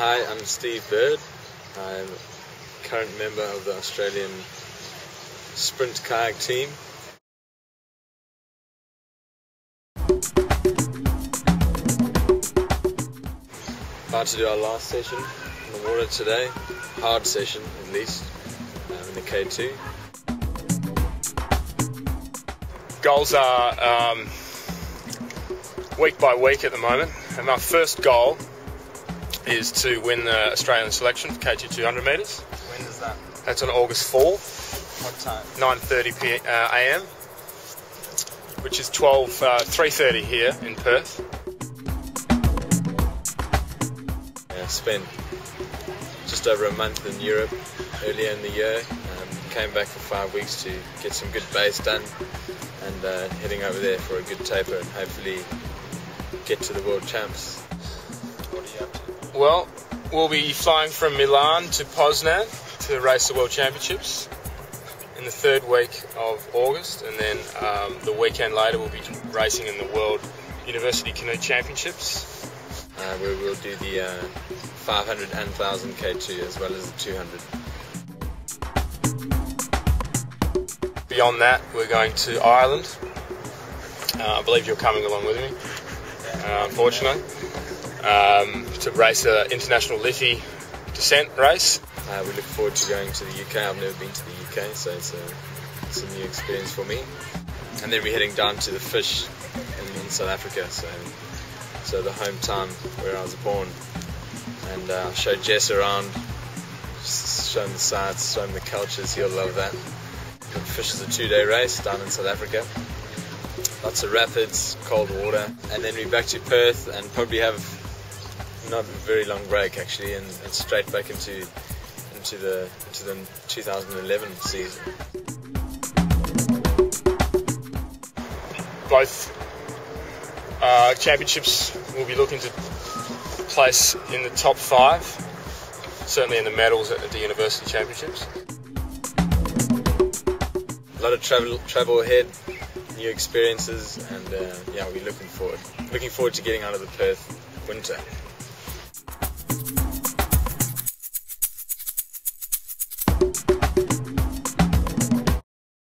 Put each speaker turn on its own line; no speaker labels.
I'm Steve Bird. I'm a current member of the Australian sprint kayak team. About to do our last session in the water today, hard session at least, um, in the K2.
Goals are um, week by week at the moment, and my first goal is to win the Australian selection for K2 200 metres.
When is that?
That's on August 4,
What time?
9:30 p- uh, a.m., which is 12 uh, 3:30 here in Perth.
Yeah, spent just over a month in Europe earlier in the year. Um, came back for five weeks to get some good base done and uh, heading over there for a good taper and hopefully get to the world champs. What are you up to?
Well, we'll be flying from Milan to Poznan to race the World Championships in the third week of August, and then um, the weekend later we'll be racing in the World University Canoe Championships.
Uh, we will do the uh, 500 and 1000 K2 as well as the 200.
Beyond that, we're going to Ireland. Uh, I believe you're coming along with me, uh, unfortunately, um, to race an international Liffey descent race.
Uh, we look forward to going to the UK. I've never been to the UK, so it's a, it's a new experience for me. And then we're heading down to the fish in, in South Africa, so so the hometown where I was born. And uh, show Jess around, show him the sights, show him the cultures. He'll love that. Fish is a two-day race down in South Africa. Lots of rapids, cold water, and then we're back to Perth and probably have not a very long break actually, and, and straight back into into the into the 2011 season.
Both uh, championships will be looking to place in the top five, certainly in the medals at the university championships.
A lot of travel travel ahead, new experiences, and uh, yeah, we're looking forward looking forward to getting out of the Perth winter me.